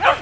Come.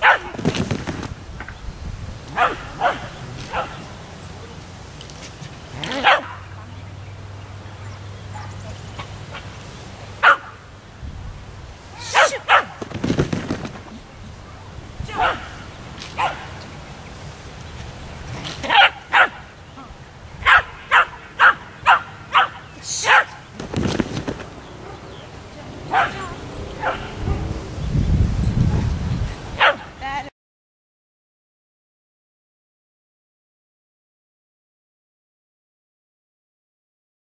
shoot.